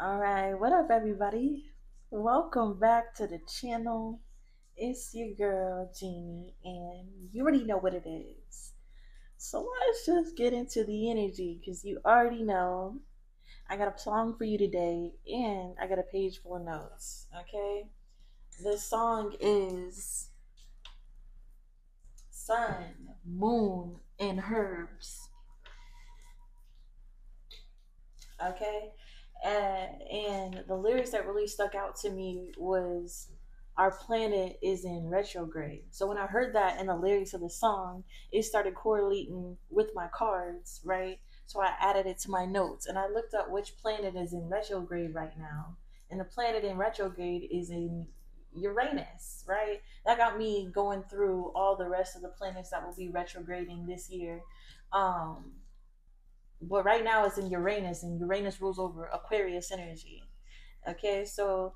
All right, what up, everybody? Welcome back to the channel. It's your girl, Jeannie, and you already know what it is. So let's just get into the energy because you already know I got a song for you today and I got a page full of notes. Okay, this song is Sun, Moon, and Herbs. Okay and, and the lyrics that really stuck out to me was our planet is in retrograde. So when I heard that in the lyrics of the song, it started correlating with my cards, right? So I added it to my notes and I looked up which planet is in retrograde right now. And the planet in retrograde is in Uranus, right? That got me going through all the rest of the planets that will be retrograding this year. Um, but right now it's in Uranus, and Uranus rules over Aquarius energy. Okay, so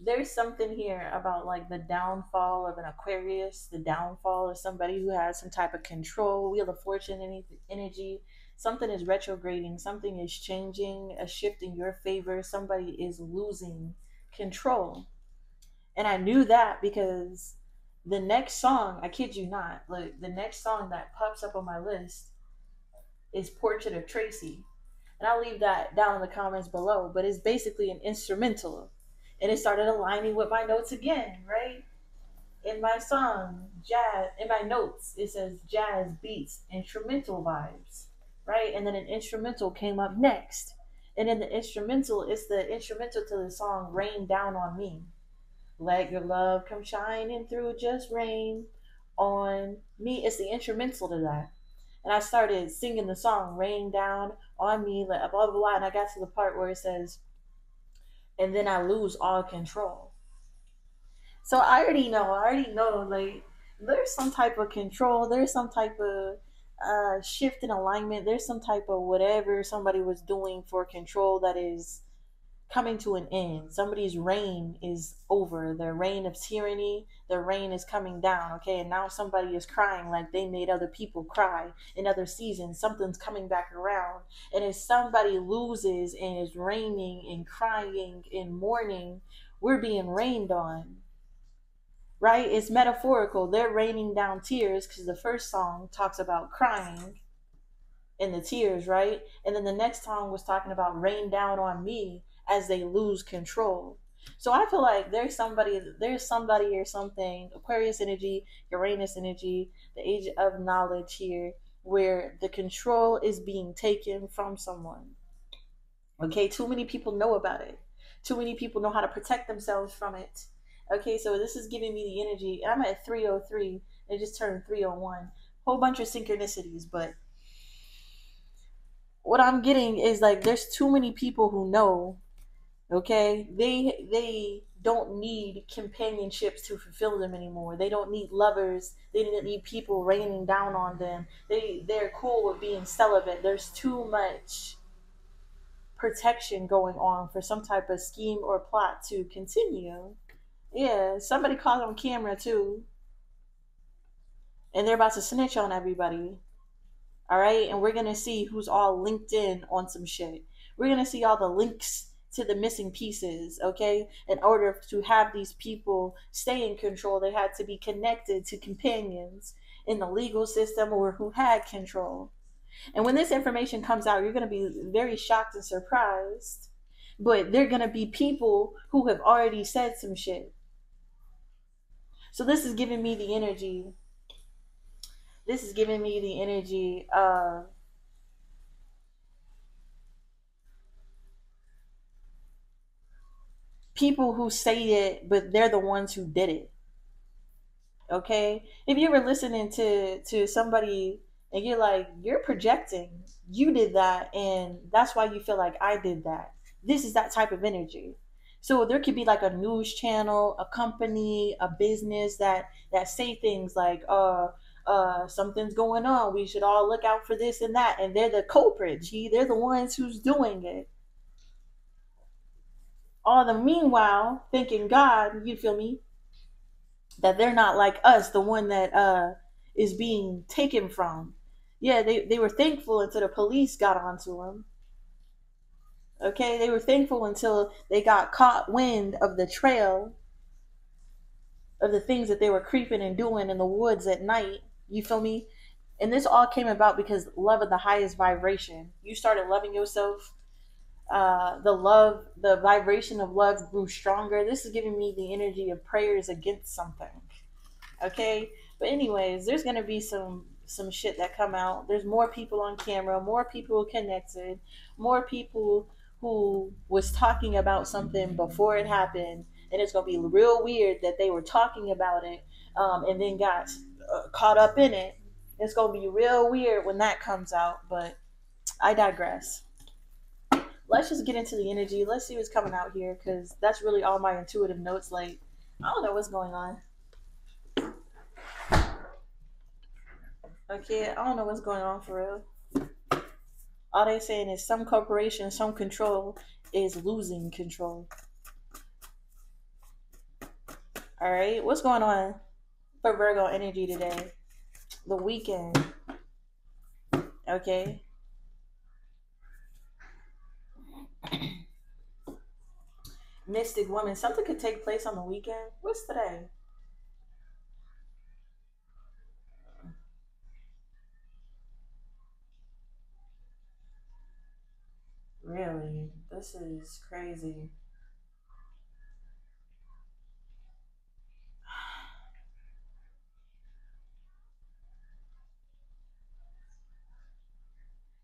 there's something here about like the downfall of an Aquarius, the downfall of somebody who has some type of control, wheel of fortune energy. Something is retrograding, something is changing, a shift in your favor, somebody is losing control. And I knew that because the next song, I kid you not, like the next song that pops up on my list is Portrait of Tracy. And I'll leave that down in the comments below, but it's basically an instrumental. And it started aligning with my notes again, right? In my song, jazz, in my notes, it says jazz beats, instrumental vibes, right? And then an instrumental came up next. And in the instrumental, it's the instrumental to the song Rain Down on Me. Let your love come shining through, just rain on me. It's the instrumental to that and I started singing the song "Rain Down on Me," like blah blah blah, and I got to the part where it says, "And then I lose all control." So I already know. I already know. Like there's some type of control. There's some type of uh, shift in alignment. There's some type of whatever somebody was doing for control that is coming to an end. Somebody's reign is over. Their reign of tyranny, their reign is coming down. Okay, and now somebody is crying like they made other people cry in other seasons. Something's coming back around. And if somebody loses and is reigning and crying and mourning, we're being rained on. Right? It's metaphorical. They're raining down tears because the first song talks about crying and the tears, right? And then the next song was talking about rain down on me as they lose control. So I feel like there's somebody, there's somebody or something, Aquarius energy, Uranus energy, the age of knowledge here, where the control is being taken from someone. Okay, too many people know about it. Too many people know how to protect themselves from it. Okay, so this is giving me the energy. I'm at 303. It just turned 301. Whole bunch of synchronicities, but what I'm getting is like there's too many people who know okay? They they don't need companionships to fulfill them anymore. They don't need lovers. They don't need people raining down on them. They they're cool with being celibate. There's too much protection going on for some type of scheme or plot to continue. Yeah somebody caught on camera too. And they're about to snitch on everybody. All right? And we're gonna see who's all linked in on some shit. We're gonna see all the links to the missing pieces, okay? In order to have these people stay in control, they had to be connected to companions in the legal system or who had control. And when this information comes out, you're going to be very shocked and surprised. But they're going to be people who have already said some shit. So this is giving me the energy. This is giving me the energy of people who say it, but they're the ones who did it. Okay? If you were listening to to somebody and you're like, you're projecting, you did that, and that's why you feel like I did that. This is that type of energy. So there could be like a news channel, a company, a business that that say things like, uh, uh, something's going on. We should all look out for this and that. And they're the culprit. Gee, they're the ones who's doing it all the meanwhile thinking God, you feel me, that they're not like us, the one that uh, is being taken from. Yeah, they, they were thankful until the police got onto them. Okay, they were thankful until they got caught wind of the trail of the things that they were creeping and doing in the woods at night. You feel me? And this all came about because love of the highest vibration. You started loving yourself. Uh, the love, the vibration of love grew stronger. This is giving me the energy of prayers against something. Okay, but anyways, there's gonna be some some shit that come out. There's more people on camera, more people connected, more people who was talking about something before it happened, and it's gonna be real weird that they were talking about it um, and then got uh, caught up in it. It's gonna be real weird when that comes out, but I digress. Let's just get into the energy. Let's see what's coming out here because that's really all my intuitive notes. Like, I don't know what's going on. Okay, I don't know what's going on for real. All they saying is some corporation, some control is losing control. All right, what's going on for Virgo energy today? The weekend. Okay. Mystic woman, something could take place on the weekend. What's today? Really? This is crazy.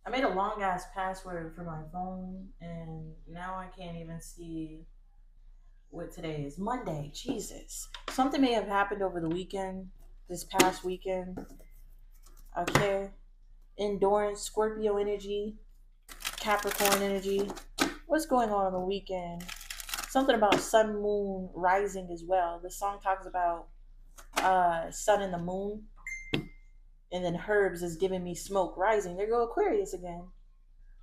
I made a long ass password for my phone and now I can't even see what today is. Monday. Jesus. Something may have happened over the weekend, this past weekend. Okay. Endurance, Scorpio energy, Capricorn energy. What's going on on the weekend? Something about sun, moon, rising as well. The song talks about uh, sun and the moon. And then Herbs is giving me smoke rising. There go Aquarius again.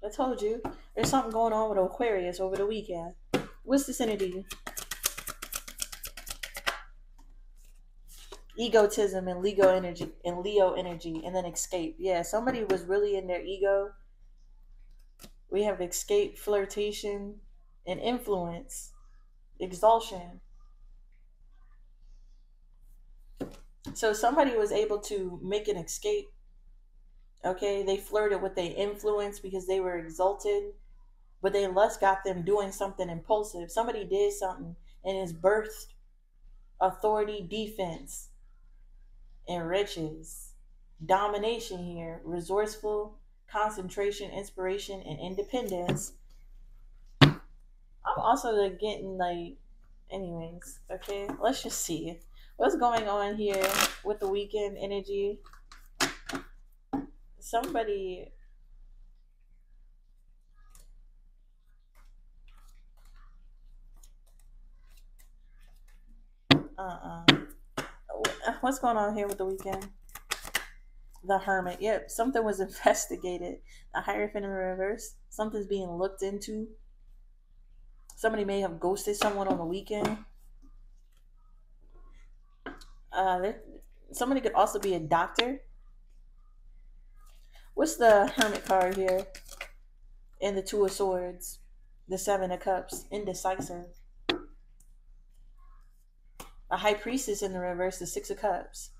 I told you. There's something going on with Aquarius over the weekend. What's this energy? Egotism and Leo energy and Leo energy and then escape. Yeah, somebody was really in their ego we have escape, flirtation, and influence, exhaustion. So somebody was able to make an escape. Okay, they flirted with their influence because they were exalted, but they lust got them doing something impulsive. Somebody did something and it's birthed authority, defense, and riches. Domination here, resourceful, concentration, inspiration, and independence. I'm also getting like, anyways, okay, let's just see what's going on here with the weekend energy. Somebody. Uh-uh. What's going on here with the weekend? the hermit. Yep, something was investigated. The Hierophant in reverse. Something's being looked into. Somebody may have ghosted someone on the weekend. Uh, somebody could also be a doctor. What's the hermit card here? And the two of swords. The seven of cups. Indecisive. A high priestess in the reverse. The six of cups.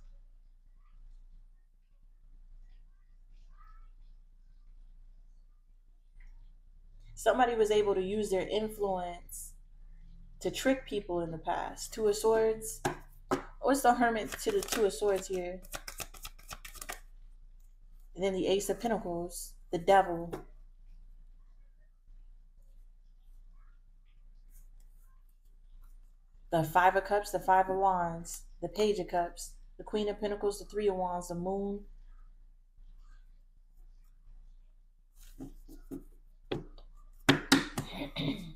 somebody was able to use their influence to trick people in the past. Two of Swords. What's the Hermit to the Two of Swords here? And then the Ace of Pentacles, the Devil. The Five of Cups, the Five of Wands, the Page of Cups, the Queen of Pentacles, the Three of Wands, the Moon,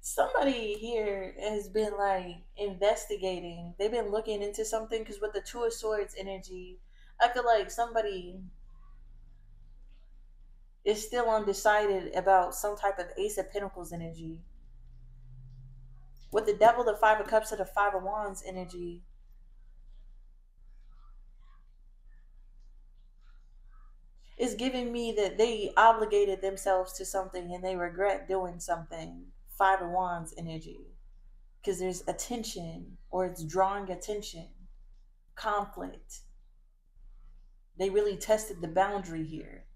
somebody here has been like investigating. They've been looking into something because with the Two of Swords energy, I feel like somebody is still undecided about some type of Ace of Pentacles energy. With the Devil, the Five of Cups, and the Five of Wands energy, it's giving me that they obligated themselves to something and they regret doing something. Five of Wands energy. Because there's attention or it's drawing attention, conflict. They really tested the boundary here.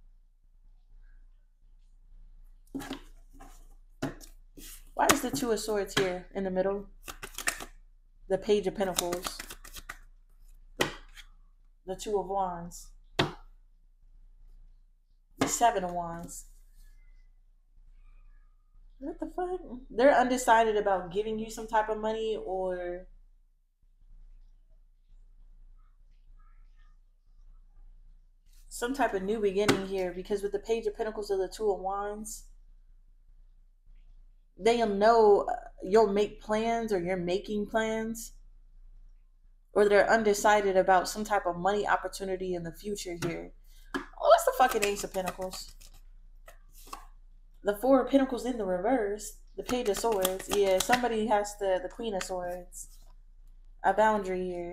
Why is the Two of Swords here in the middle? The Page of Pentacles. The Two of Wands. The Seven of Wands. What the fuck? They're undecided about giving you some type of money or some type of new beginning here because with the Page of Pentacles or the Two of Wands, they'll know uh, you'll make plans or you're making plans or they're undecided about some type of money opportunity in the future here. Oh, what's the fucking Ace of Pentacles? The Four of Pentacles in the reverse. The Page of Swords. Yeah, somebody has the the Queen of Swords. A boundary here.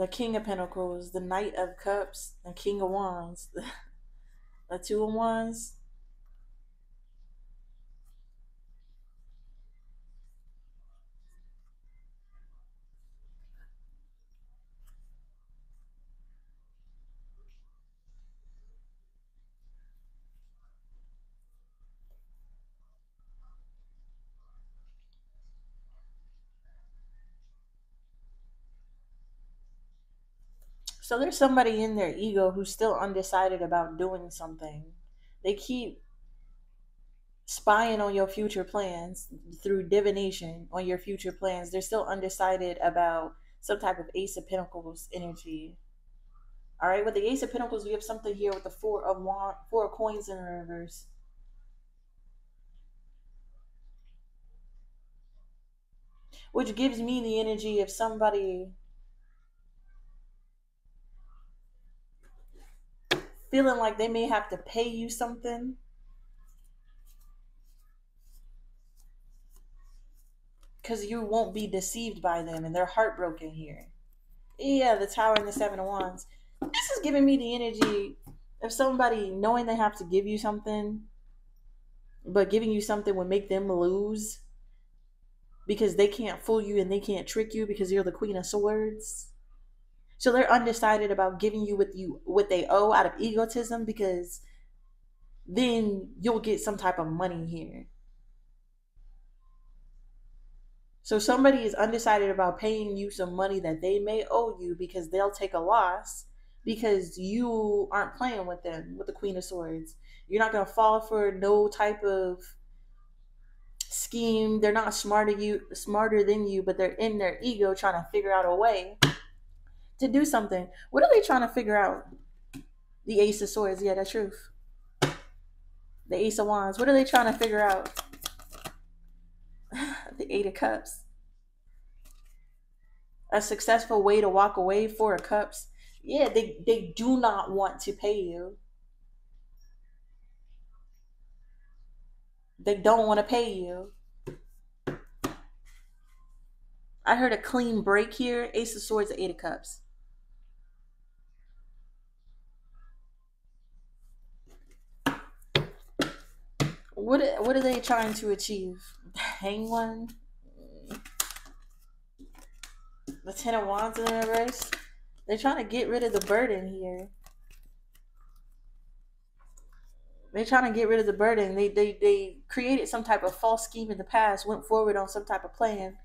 The King of Pentacles, the Knight of Cups, the King of Wands, the, Two of Wands. So there's somebody in their ego who's still undecided about doing something. They keep spying on your future plans through divination on your future plans. They're still undecided about some type of Ace of Pentacles energy. All right, with the Ace of Pentacles, we have something here with the Four of Wand, Four of Coins in reverse. Which gives me the energy of somebody feeling like they may have to pay you something. Because you won't be deceived by them and they're heartbroken here. Yeah, the Tower and the Seven of Wands. This is giving me the energy of somebody knowing they have to give you something, but giving you something would make them lose because they can't fool you and they can't trick you because you're the Queen of Swords. So they're undecided about giving you what you what they owe out of egotism because then you'll get some type of money here. So somebody is undecided about paying you some money that they may owe you because they'll take a loss because you aren't playing with them with the Queen of Swords. You're not gonna fall for no type of scheme. They're not smarter you smarter than you, but they're in their ego trying to figure out a way to do something. What are they trying to figure out? The Ace of Swords. Yeah, that's truth. The Ace of Wands. What are they trying to figure out? the Eight of Cups. A successful way to walk away. Four of Cups. Yeah, they, they do not want to pay you. They don't want to pay you. I heard a clean break here. Ace of Swords, Eight of Cups. What what are they trying to achieve? Hang one. The Ten of Wands in reverse. They're trying to get rid of the burden here. They're trying to get rid of the burden. They they they created some type of false scheme in the past, went forward on some type of plan.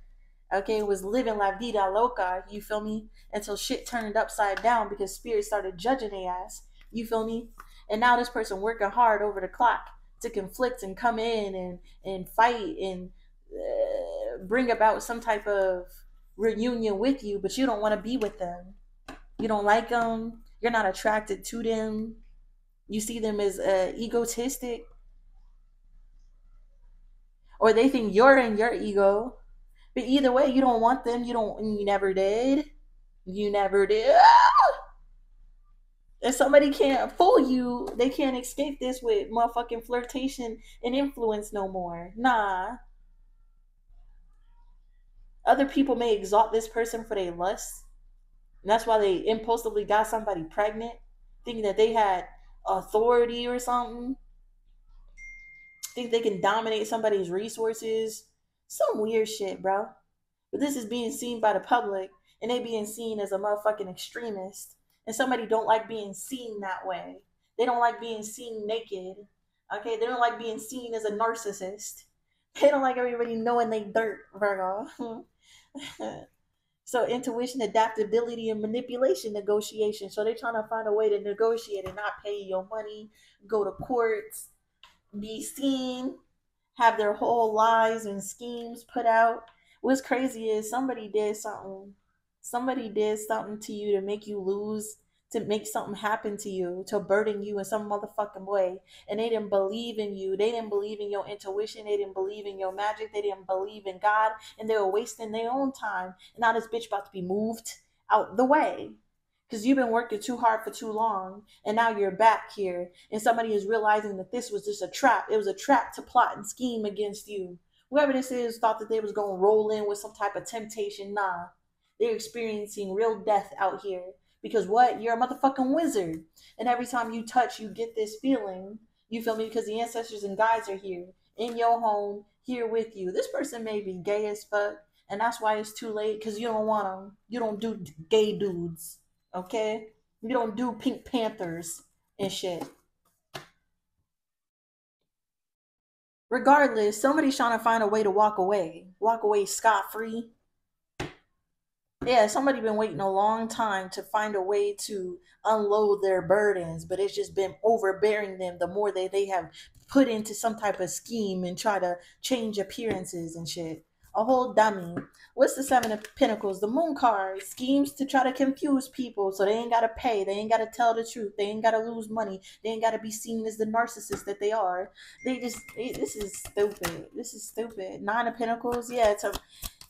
Okay, was living la vida loca, you feel me? Until shit turned upside down because spirit started judging their ass. You feel me? And now this person working hard over the clock to conflict and come in and and fight and uh, bring about some type of reunion with you, but you don't want to be with them. You don't like them. You're not attracted to them. You see them as uh, egotistic, or they think you're in your ego. But either way, you don't want them. You don't. You never did. You never did. If somebody can't fool you, they can't escape this with motherfucking flirtation and influence no more. Nah. Other people may exalt this person for their lust. And that's why they impulsively got somebody pregnant, thinking that they had authority or something. Think they can dominate somebody's resources. Some weird shit, bro. But this is being seen by the public and they being seen as a motherfucking extremist. And somebody don't like being seen that way. They don't like being seen naked. Okay, they don't like being seen as a narcissist. They don't like everybody knowing they dirt, Virgo. so intuition, adaptability, and manipulation negotiation. So they're trying to find a way to negotiate and not pay your money, go to courts, be seen, have their whole lies and schemes put out. What's crazy is somebody did something somebody did something to you to make you lose to make something happen to you, to burden you in some motherfucking way. And they didn't believe in you. They didn't believe in your intuition. They didn't believe in your magic. They didn't believe in God. And they were wasting their own time. And now this bitch about to be moved out the way. Because you've been working too hard for too long. And now you're back here. And somebody is realizing that this was just a trap. It was a trap to plot and scheme against you. Whoever this is thought that they was going to roll in with some type of temptation. Nah they're experiencing real death out here. Because what? You're a motherfucking wizard. And every time you touch, you get this feeling. You feel me? Because the ancestors and guides are here in your home, here with you. This person may be gay as fuck. And that's why it's too late. Because you don't want them. You don't do gay dudes. Okay? You don't do Pink Panthers and shit. Regardless, somebody's trying to find a way to walk away. Walk away scot free yeah, somebody been waiting a long time to find a way to unload their burdens, but it's just been overbearing them the more they, they have put into some type of scheme and try to change appearances and shit. A whole dummy. What's the seven of pentacles? The moon card schemes to try to confuse people so they ain't gotta pay, they ain't gotta tell the truth, they ain't gotta lose money, they ain't gotta be seen as the narcissist that they are. They just this is stupid. This is stupid. Nine of pentacles, yeah, it's a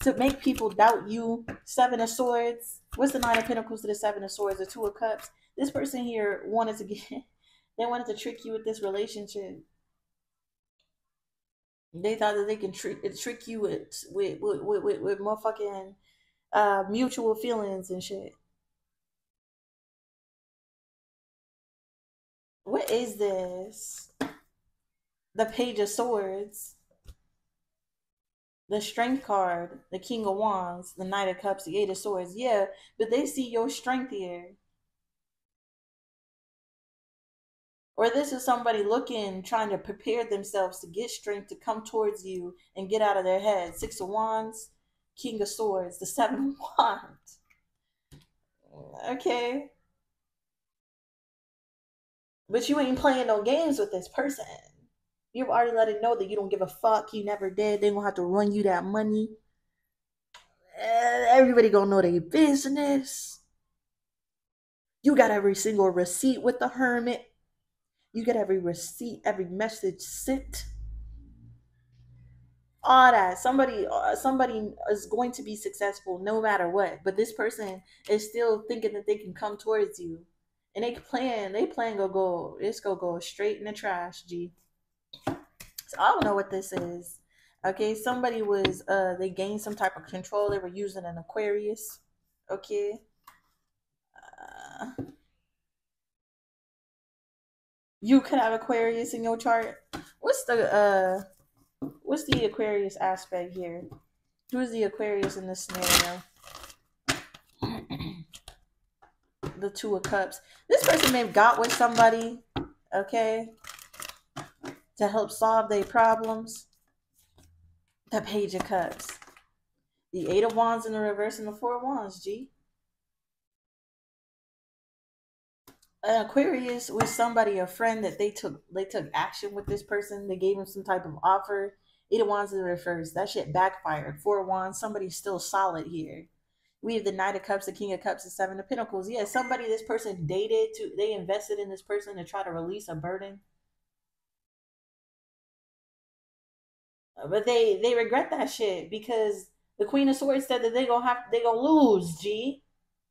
to make people doubt you. Seven of Swords. What's the Nine of Pentacles to the Seven of Swords? The Two of Cups. This person here wanted to get, they wanted to trick you with this relationship. They thought that they can trick trick you with with with with, with, motherfucking uh, mutual feelings and shit. What is this? The Page of Swords the strength card, the king of wands, the knight of cups, the eight of swords. Yeah, but they see your strength here. Or this is somebody looking, trying to prepare themselves to get strength to come towards you and get out of their head. Six of wands, king of swords, the seven of wands. Okay. But you ain't playing no games with this person. You've already let it know that you don't give a fuck. You never did. They gonna have to run you that money. Everybody gonna know their business. You got every single receipt with the hermit. You get every receipt, every message sent. All that. Somebody, uh, somebody is going to be successful no matter what. But this person is still thinking that they can come towards you, and they plan. They plan go go. It's gonna go straight in the trash. G. So I don't know what this is. Okay, somebody was uh they gained some type of control. They were using an Aquarius. Okay. Uh, you could have Aquarius in your chart. What's the uh what's the Aquarius aspect here? Who's the Aquarius in this scenario? the two of cups. This person may have got with somebody, okay? To help solve their problems. The Page of Cups. The Eight of Wands in the reverse and the Four of Wands, G. An Aquarius with somebody, a friend that they took they took action with this person. They gave him some type of offer. Eight of Wands in the reverse. That shit backfired. Four of Wands, somebody's still solid here. We have the Knight of Cups, the King of Cups, the Seven of Pentacles. Yeah, somebody this person dated to they invested in this person to try to release a burden But they they regret that shit because the Queen of Swords said that they gonna have they gonna lose. G,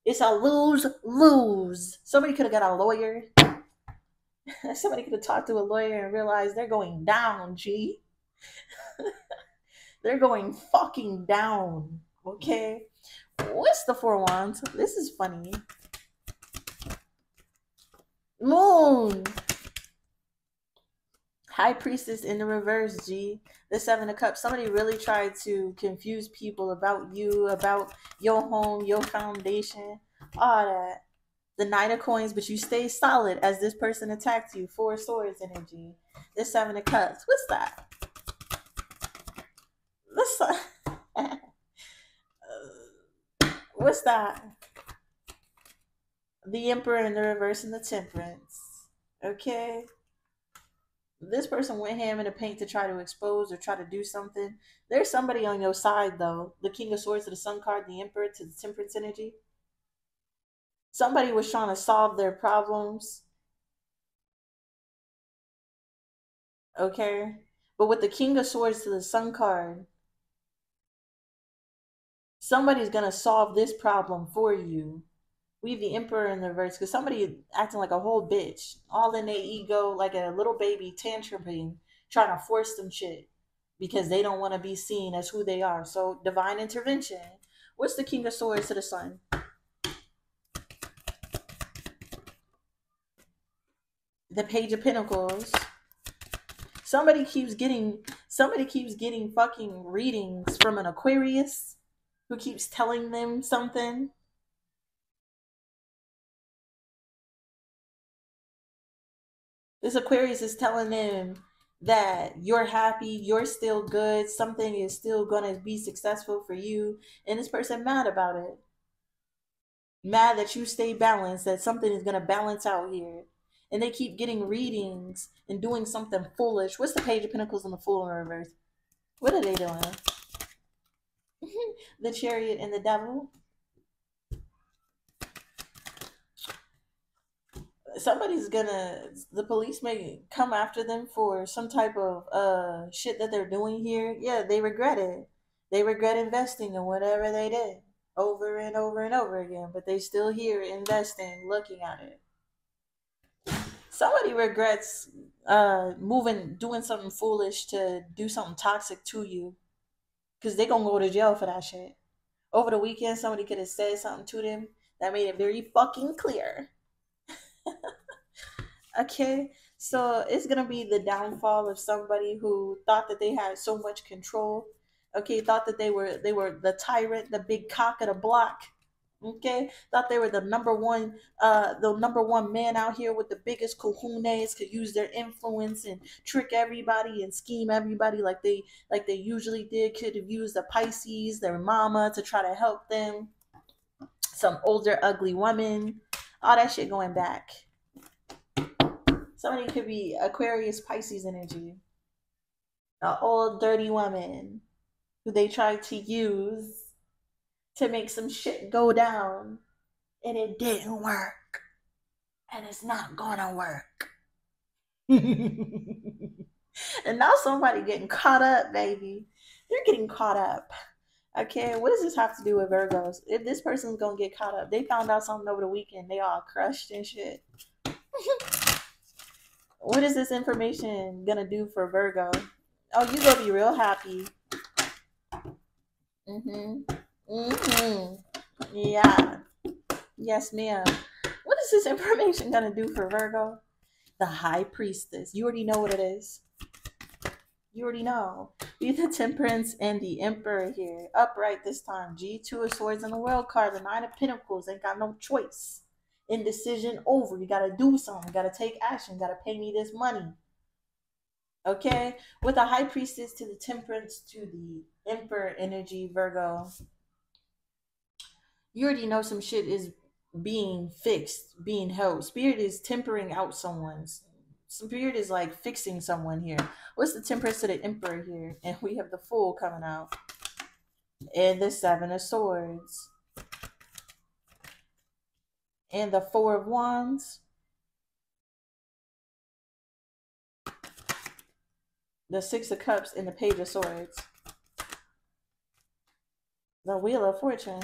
It's a lose lose. Somebody could have got a lawyer. Somebody could have talked to a lawyer and realized they're going down, G. they're going fucking down. Okay. What's the four wands? This is funny. Moon. High Priestess in the reverse, G. The Seven of Cups. Somebody really tried to confuse people about you, about your home, your foundation, all that. The Knight of Coins, but you stay solid as this person attacked you. Four Swords energy. The Seven of Cups. What's that? What's that? What's that? The Emperor in the reverse and the Temperance. Okay this person went ham in the paint to try to expose or try to do something. There's somebody on your side though. The King of Swords to the Sun card, the Emperor to the Temperance energy. Somebody was trying to solve their problems. Okay. But with the King of Swords to the Sun card, somebody's going to solve this problem for you we the emperor in the reverse because somebody acting like a whole bitch, all in their ego, like a little baby tantruming, trying to force them shit because they don't want to be seen as who they are. So divine intervention. What's the king of swords to the sun? The page of pentacles. Somebody keeps getting somebody keeps getting fucking readings from an Aquarius who keeps telling them something This Aquarius is telling them that you're happy, you're still good, something is still going to be successful for you, and this person mad about it. Mad that you stay balanced, that something is going to balance out here. And they keep getting readings and doing something foolish. What's the Page of Pentacles and the Fool in reverse? What are they doing? the Chariot and the Devil. Somebody's gonna the police may come after them for some type of uh shit that they're doing here. Yeah they regret it. They regret investing in whatever they did over and over and over again but they still here investing looking at it. Somebody regrets uh moving doing something foolish to do something toxic to you because they gonna go to jail for that shit. Over the weekend somebody could have said something to them that made it very fucking clear okay so it's gonna be the downfall of somebody who thought that they had so much control. Okay thought that they were they were the tyrant the big cock of the block. Okay thought they were the number one uh the number one man out here with the biggest cojones could use their influence and trick everybody and scheme everybody like they like they usually did could have used the pisces their mama to try to help them. Some older ugly woman all that shit going back. Somebody could be Aquarius Pisces energy. An old dirty woman who they tried to use to make some shit go down and it didn't work. And it's not gonna work. and now somebody getting caught up, baby. They're getting caught up. Okay, what does this have to do with Virgos? If this person's gonna get caught up, they found out something over the weekend, they all crushed and shit. what is this information gonna do for Virgo? Oh, you gonna be real happy. Mhm. Mhm. Yeah. Yes, ma'am. What is this information gonna do for Virgo? The High Priestess. You already know what it is. You already know. Be the Temperance and the Emperor here. Upright this time. G2 of Swords and the World card. The Nine of Pentacles. Ain't got no choice. Indecision over. You gotta do something. You gotta take action. You gotta pay me this money. Okay? With the High Priestess to the Temperance to the Emperor energy, Virgo. You already know some shit is being fixed, being held. Spirit is tempering out someone's Spirit is like fixing someone here. What's the temperance of the emperor here? And we have the fool coming out. And the seven of swords. And the four of wands. The six of cups and the page of swords. The wheel of fortune.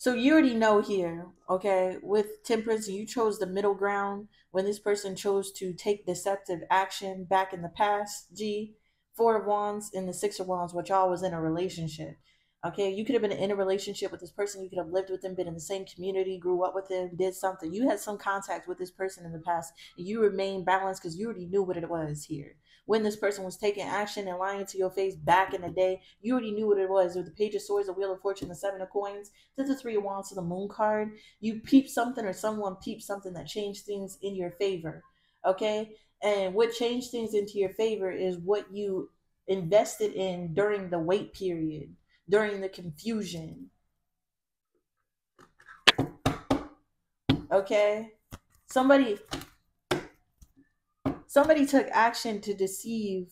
So you already know here, okay, with temperance, you chose the middle ground when this person chose to take deceptive action back in the past. G, Four of Wands and the Six of Wands, which all was in a relationship. Okay, you could have been in a relationship with this person. You could have lived with them, been in the same community, grew up with them, did something. You had some contact with this person in the past. And you remain balanced because you already knew what it was here. When this person was taking action and lying to your face back in the day, you already knew what it was. With the Page of Swords, the Wheel of Fortune, the Seven of Coins, to the Three of Wands, to the Moon card. You peeped something or someone peeped something that changed things in your favor. Okay? And what changed things into your favor is what you invested in during the wait period during the confusion. Okay? Somebody somebody took action to deceive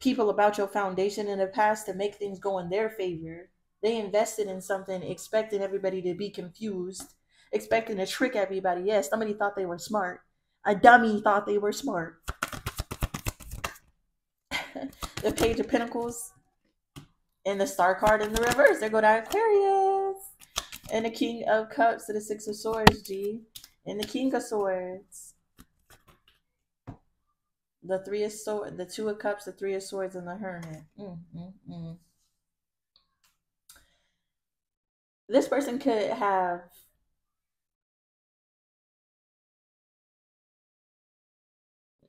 people about your foundation in the past to make things go in their favor. They invested in something expecting everybody to be confused, expecting to trick everybody. Yes, somebody thought they were smart. A dummy thought they were smart. the Page of Pentacles and the star card in the reverse. There go to Aquarius. And the King of Cups to the Six of Swords, G. And the King of Swords. The Three of Swords, the Two of Cups, the Three of Swords, and the Hermit. Mm, mm, mm. This person could have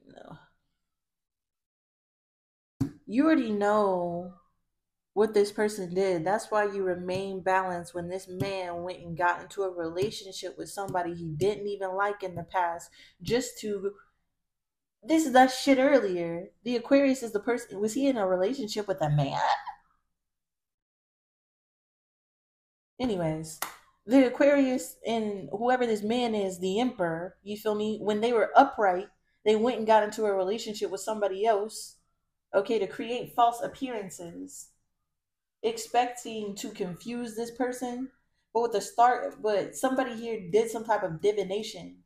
no. You already know what this person did. That's why you remain balanced when this man went and got into a relationship with somebody he didn't even like in the past just to this is that shit earlier. The Aquarius is the person was he in a relationship with a man? Anyways, the Aquarius and whoever this man is, the Emperor, you feel me? When they were upright, they went and got into a relationship with somebody else, okay, to create false appearances expecting to confuse this person, but with the start, but somebody here did some type of divination.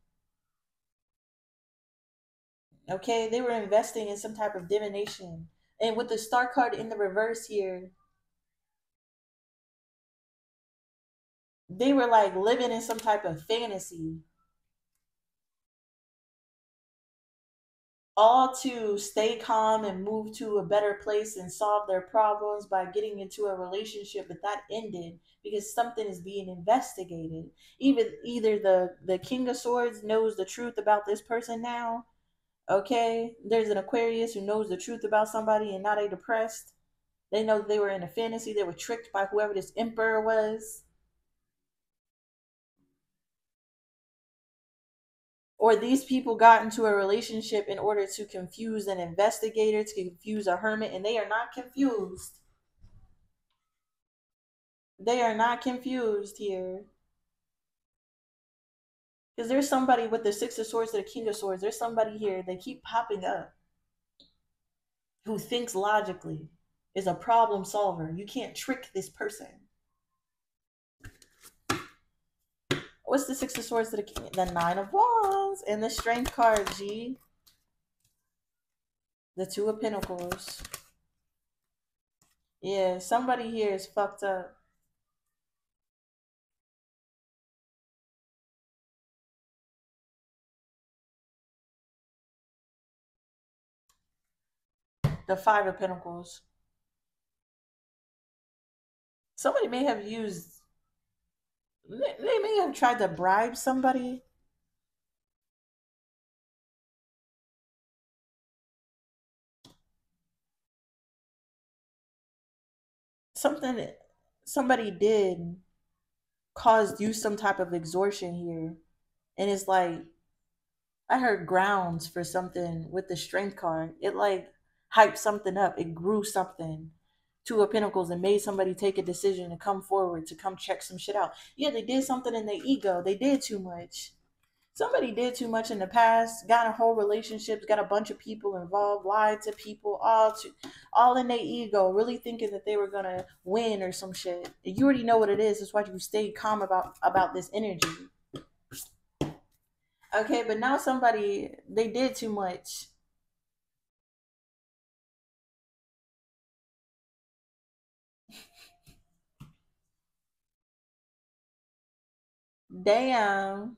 Okay, they were investing in some type of divination. And with the star card in the reverse here, they were like living in some type of fantasy. all to stay calm and move to a better place and solve their problems by getting into a relationship but that ended because something is being investigated even either the the king of swords knows the truth about this person now okay there's an aquarius who knows the truth about somebody and now they depressed they know they were in a fantasy they were tricked by whoever this emperor was or these people got into a relationship in order to confuse an investigator, to confuse a hermit, and they are not confused. They are not confused here. Because there's somebody with the Six of Swords the King of Swords. There's somebody here. They keep popping up who thinks logically, is a problem solver. You can't trick this person. What's the Six of Swords the King? The Nine of Wands and the Strength card, G. The Two of Pentacles. Yeah, somebody here is fucked up. The Five of Pentacles. Somebody may have used they may have tried to bribe somebody. Something somebody did caused you some type of extortion here. And it's like I heard grounds for something with the strength card. It like hyped something up. It grew something. Two of Pentacles and made somebody take a decision to come forward to come check some shit out. Yeah, they did something in their ego. They did too much. Somebody did too much in the past, got a whole relationships, got a bunch of people involved, lied to people, all to all in their ego, really thinking that they were gonna win or some shit. You already know what it is. That's why you stay calm about about this energy. Okay, but now somebody they did too much Damn.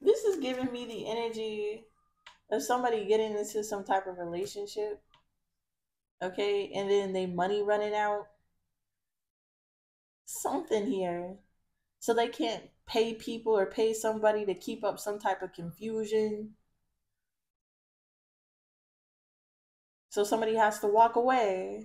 This is giving me the energy of somebody getting into some type of relationship. Okay, and then they money running out. Something here. So they can't pay people or pay somebody to keep up some type of confusion. So somebody has to walk away.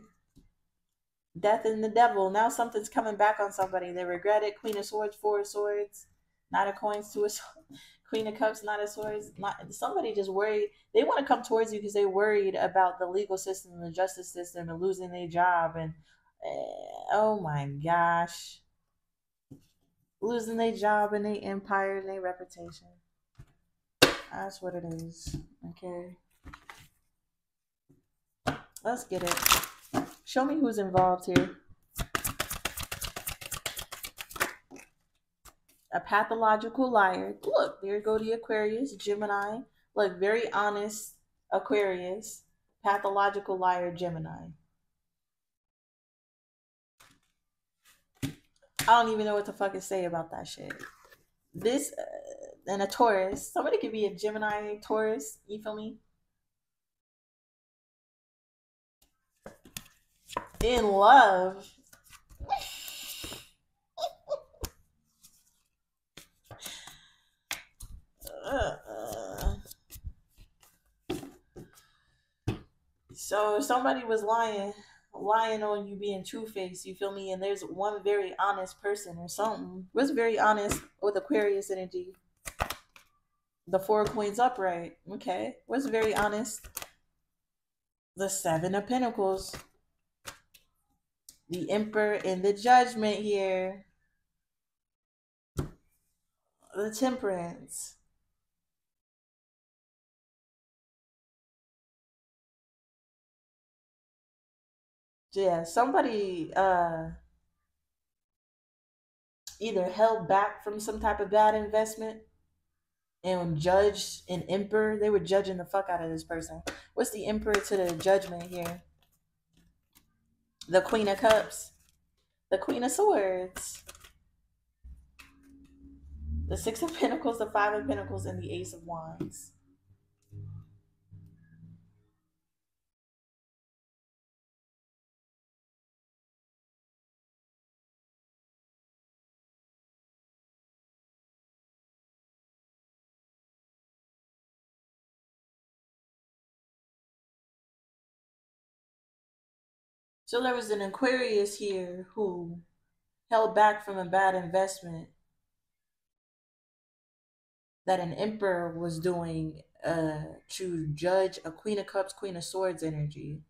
Death and the devil. Now something's coming back on somebody. They regret it. Queen of Swords, Four of Swords, Knight of Coins, Two of Queen of Cups, Knight of Swords. Not somebody just worried. They want to come towards you because they're worried about the legal system, the justice system, and losing their job. And uh, oh my gosh, losing their job and their empire and their reputation. That's what it is. Okay. Let's get it. Show me who's involved here. A pathological liar. Look, there go the Aquarius, Gemini. Look, very honest Aquarius. Pathological liar, Gemini. I don't even know what to fucking say about that shit. This uh, and a Taurus. Somebody could be a Gemini, Taurus. You feel me? In love. so somebody was lying lying on you being two faced, you feel me? And there's one very honest person or something. Was very honest with Aquarius energy. The four queens upright. Okay. Was very honest. The seven of pentacles. The emperor in the judgment here. The temperance. yeah, somebody uh either held back from some type of bad investment and judged an emperor. They were judging the fuck out of this person. What's the emperor to the judgment here? The Queen of Cups, the Queen of Swords, the Six of Pentacles, the Five of Pentacles, and the Ace of Wands. So there was an Aquarius here who held back from a bad investment that an emperor was doing uh, to judge a Queen of Cups, Queen of Swords energy.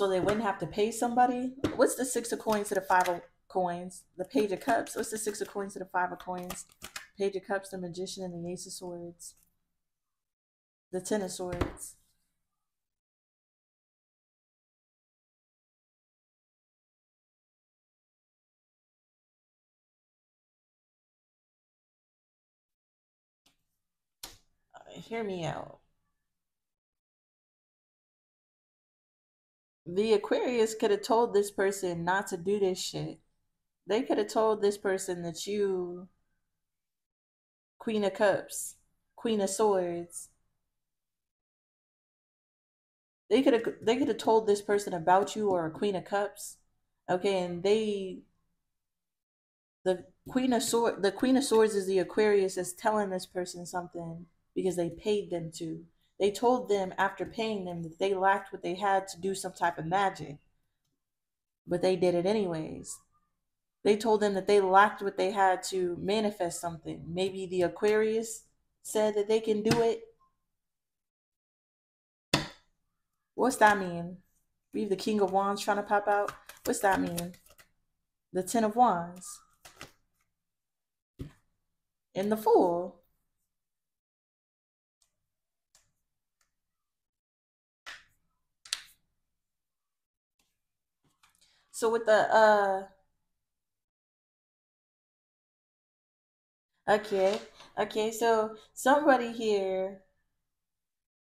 So they wouldn't have to pay somebody. What's the six of coins to the five of coins? The page of cups. What's the six of coins to the five of coins? Page of cups, the magician, and the ace of swords. The ten of swords. hear me out. The Aquarius could have told this person not to do this shit. They could have told this person that you, Queen of Cups, Queen of Swords. They could have they could have told this person about you or a Queen of Cups, okay, and they, the Queen of Sword, the Queen of Swords is the Aquarius is telling this person something because they paid them to. They told them after paying them that they lacked what they had to do some type of magic, but they did it anyways. They told them that they lacked what they had to manifest something. Maybe the Aquarius said that they can do it. What's that mean? We have the King of Wands trying to pop out. What's that mean? The Ten of Wands. And the Fool. So with the uh Okay. Okay. So somebody here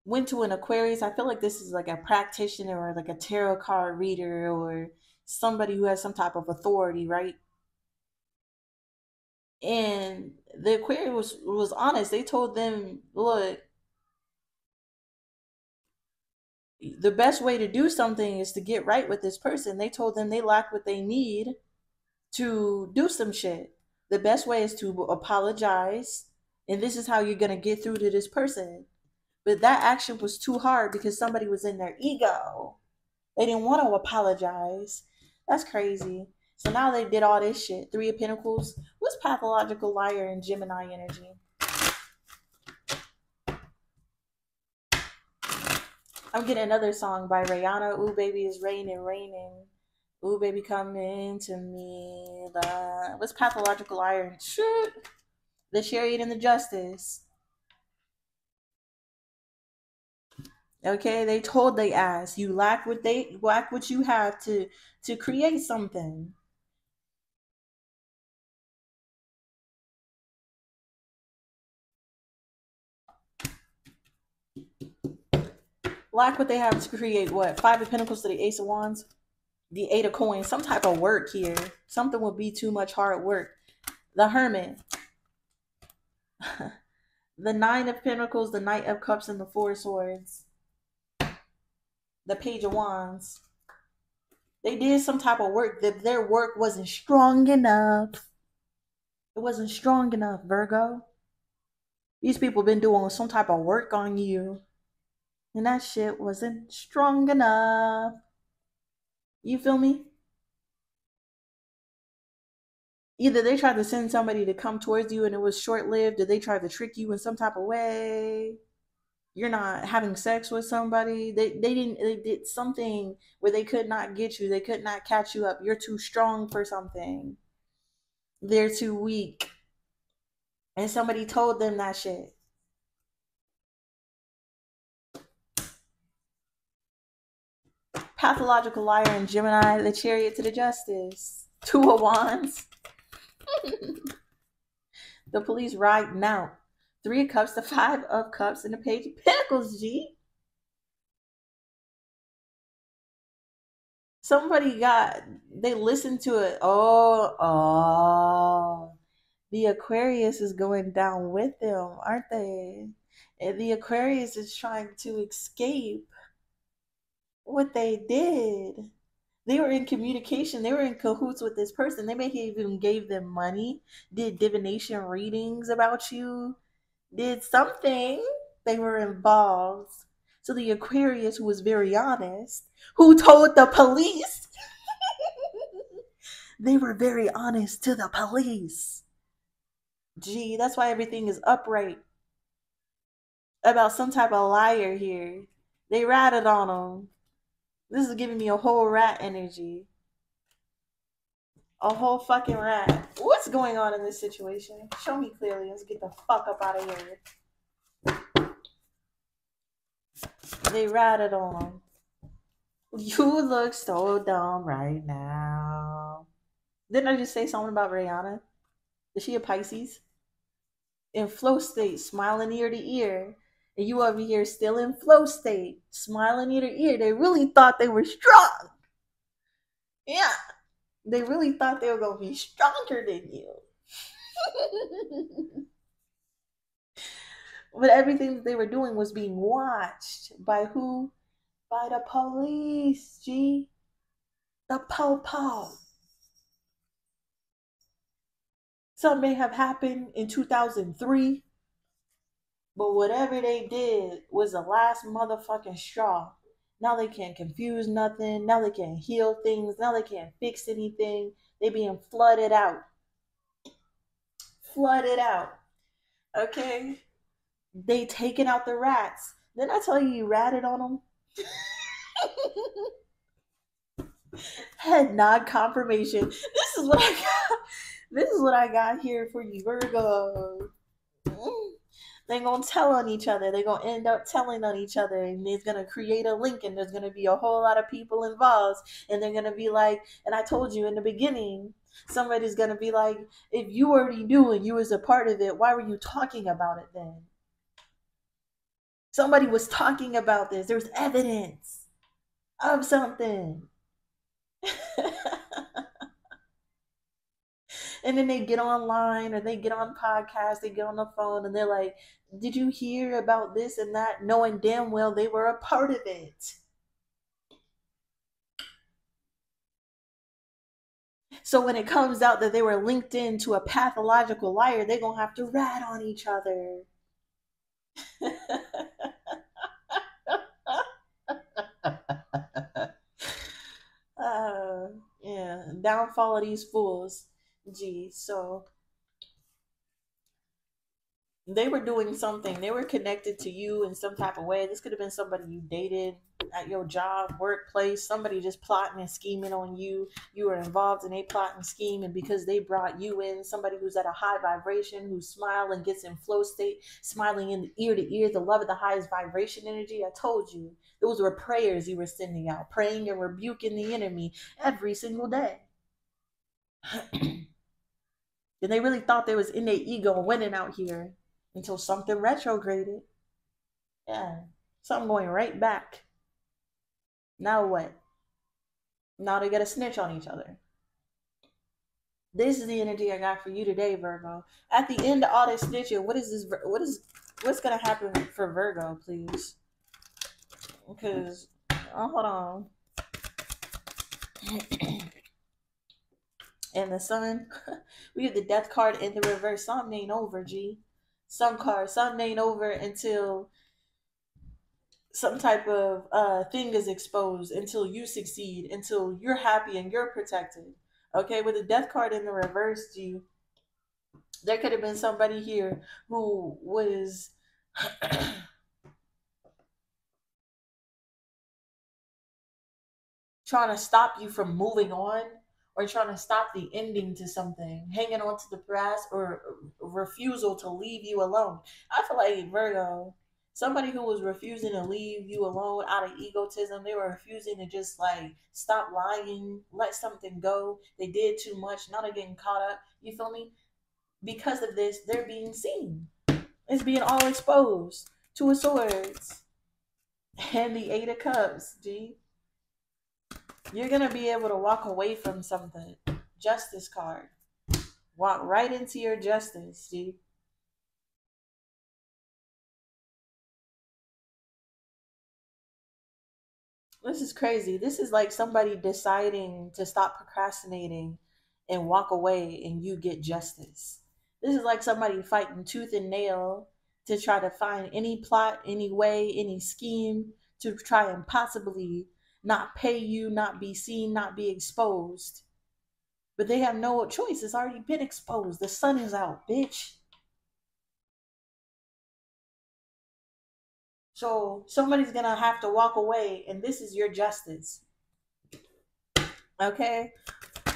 went to an Aquarius. I feel like this is like a practitioner or like a tarot card reader or somebody who has some type of authority, right? And the Aquarius was was honest. They told them, look, the best way to do something is to get right with this person. They told them they lack what they need to do some shit. The best way is to apologize, and this is how you're gonna get through to this person. But that action was too hard because somebody was in their ego. They didn't want to apologize. That's crazy. So now they did all this shit. Three of Pentacles. What's pathological liar and Gemini energy? I'm getting another song by Rihanna. Ooh, baby, it's raining, raining. Ooh, baby, come into me. The, what's pathological iron? Shoot. The chariot and the justice. Okay, they told they ass you lack what they lack what you have to to create something. Lack what they have to create what? Five of Pentacles to the Ace of Wands the eight of coins, some type of work here. Something would be too much hard work. The hermit. the nine of pentacles, the knight of cups, and the four swords. The page of wands. They did some type of work that their work wasn't strong enough. It wasn't strong enough, Virgo. These people been doing some type of work on you. And that shit wasn't strong enough. You feel me? Either they tried to send somebody to come towards you and it was short lived, or they tried to trick you in some type of way. You're not having sex with somebody. They they didn't they did something where they could not get you. They could not catch you up. You're too strong for something. They're too weak. And somebody told them that shit. Pathological liar and Gemini, the chariot to the justice. Two of wands. the police ride now. Three of cups, the five of cups, and the page of pentacles, G. Somebody got, they listened to it. Oh, oh. The Aquarius is going down with them, aren't they? And the Aquarius is trying to escape what they did. They were in communication. They were in cahoots with this person. They may even gave them money, did divination readings about you, did something. They were involved. So the Aquarius, who was very honest, who told the police, they were very honest to the police. Gee, that's why everything is upright. About some type of liar here. They ratted on them. This is giving me a whole rat energy. A whole fucking rat. What's going on in this situation? Show me clearly. Let's get the fuck up out of here. They ratted on. You look so dumb right now. Didn't I just say something about Rihanna? Is she a Pisces? In flow state, smiling ear to ear and you over here still in flow state, smiling ear to ear. They really thought they were strong. Yeah, they really thought they were gonna be stronger than you. but everything that they were doing was being watched by who? By the police, G. The po-po. Something may have happened in 2003 but whatever they did was the last motherfucking straw. Now they can't confuse nothing. Now they can't heal things. Now they can't fix anything. They being flooded out. Flooded out. Okay? They taking out the rats. Didn't I tell you you ratted on them? Head nod confirmation. This is what I got. This is what I got here for you, Virgo. Mm they're gonna tell on each other. They're gonna end up telling on each other, and it's gonna create a link, and there's gonna be a whole lot of people involved, and they're gonna be like, and I told you in the beginning, Somebody's gonna be like, if you already knew and you was a part of it, why were you talking about it then? Somebody was talking about this. There's evidence of something. and then they get online or they get on podcasts, they get on the phone and they're like, Did you hear about this and that? Knowing damn well they were a part of it. So when it comes out that they were linked into a pathological liar, they're going to have to rat on each other. uh, yeah, downfall of these fools. Gee, so they were doing something. They were connected to you in some type of way. This could have been somebody you dated at your job, workplace, somebody just plotting and scheming on you. You were involved in a plot and scheme, and because they brought you in, somebody who's at a high vibration, who smile and gets in flow state, smiling in ear to ear, the love of the highest vibration energy. I told you, those were prayers you were sending out, praying and rebuking the enemy every single day. and they really thought they was in their ego winning out here until something retrograded. Yeah, something going right back. Now what? Now they got to snitch on each other. This is the energy I got for you today, Virgo. At the end of all this snitching, what is this? What is what's gonna happen for Virgo, please? Because oh, hold on. and the sun, we have the death card in the reverse. Something ain't over, G some cars. Something ain't over until some type of uh, thing is exposed, until you succeed, until you're happy and you're protected. Okay, with the death card in the reverse, G, there could have been somebody here who was. trying to stop you from moving on or trying to stop the ending to something, hanging on to the past, or refusal to leave you alone. I feel like Virgo, somebody who was refusing to leave you alone out of egotism, they were refusing to just like stop lying, let something go. They did too much. They're getting caught up. You feel me? Because of this, they're being seen. It's being all exposed. Two of Swords and the Eight of Cups. G you're gonna be able to walk away from something. Justice card. Walk right into your justice, Steve. This is crazy. This is like somebody deciding to stop procrastinating and walk away and you get justice. This is like somebody fighting tooth and nail to try to find any plot, any way, any scheme to try and possibly not pay you, not be seen, not be exposed. But they have no choice. It's already been exposed. The sun is out, bitch. So somebody's gonna have to walk away, and this is your justice. Okay?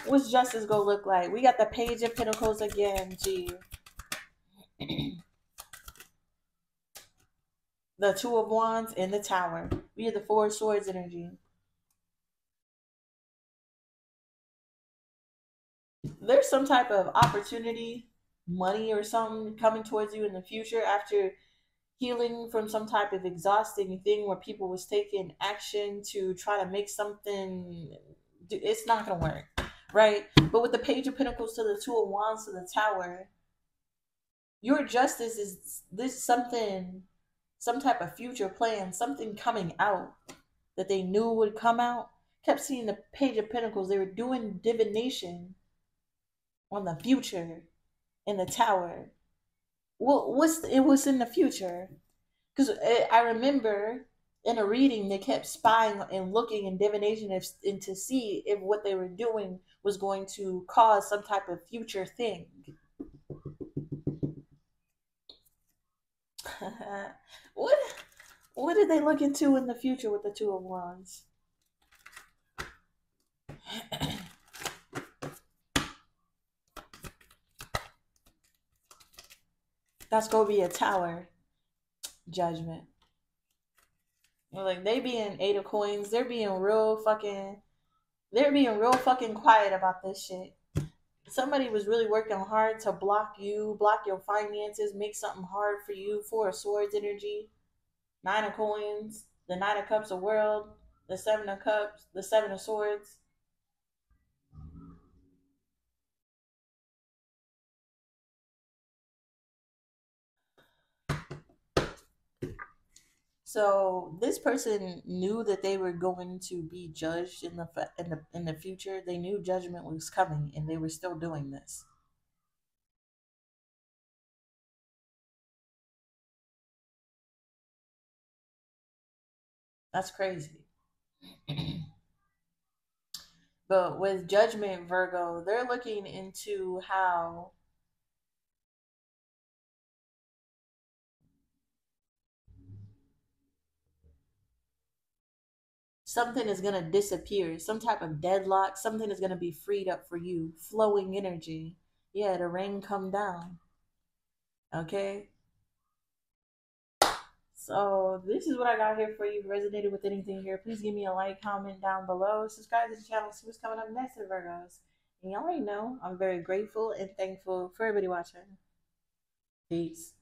What's justice gonna look like? We got the page of pentacles again, G. the two of wands and the tower. We have the four swords energy. There's some type of opportunity, money or something coming towards you in the future after healing from some type of exhausting thing where people was taking action to try to make something it's not gonna work right? But with the page of pentacles to the two of wands to the tower your justice is this something some type of future plan something coming out that they knew would come out. Kept seeing the page of pentacles they were doing divination on the future in the tower. What what's it was in the future? Because I remember in a reading they kept spying and looking in divination if, and to see if what they were doing was going to cause some type of future thing. what what did they look into in the future with the two of wands? That's gonna be a tower judgment. Like they being eight of coins, they're being real fucking they're being real fucking quiet about this shit. somebody was really working hard to block you, block your finances, make something hard for you. Four of Swords energy, Nine of Coins, the Nine of Cups of World, the Seven of Cups, the Seven of Swords. So this person knew that they were going to be judged in the in the in the future. They knew judgment was coming, and they were still doing this. That's crazy. but with judgment, Virgo, they're looking into how something is going to disappear, some type of deadlock, something is going to be freed up for you, flowing energy. Yeah, the rain come down. Okay? So this is what I got here for you. If you resonated with anything here, please give me a like, comment down below. Subscribe to the channel. See what's coming up next in Virgos. And y'all already know I'm very grateful and thankful for everybody watching. Peace.